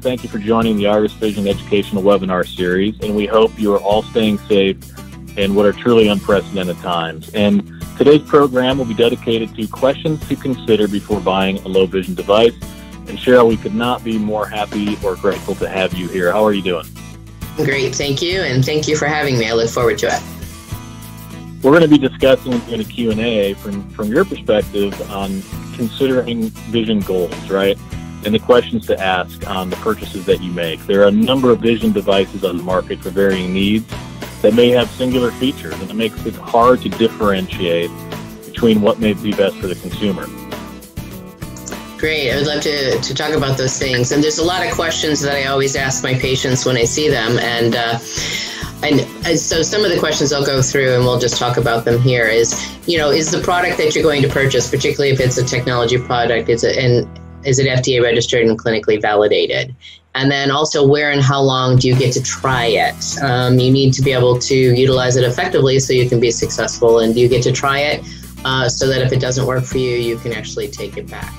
thank you for joining the IrisVision Educational Webinar Series, and we hope you are all staying safe in what are truly unprecedented times. And today's program will be dedicated to questions to consider before buying a low vision device. And Cheryl, we could not be more happy or grateful to have you here. How are you doing? Great, thank you, and thank you for having me. I look forward to it. We're going to be discussing in a Q&A from, from your perspective on considering vision goals, right? And the questions to ask on the purchases that you make. There are a number of vision devices on the market for varying needs that may have singular features, and it makes it hard to differentiate between what may be best for the consumer. Great. I would love to, to talk about those things. And there's a lot of questions that I always ask my patients when I see them. And uh, and so some of the questions I'll go through and we'll just talk about them here is, you know, is the product that you're going to purchase, particularly if it's a technology product, is it, and is it FDA registered and clinically validated? And then also, where and how long do you get to try it? Um, you need to be able to utilize it effectively so you can be successful. And do you get to try it uh, so that if it doesn't work for you, you can actually take it back?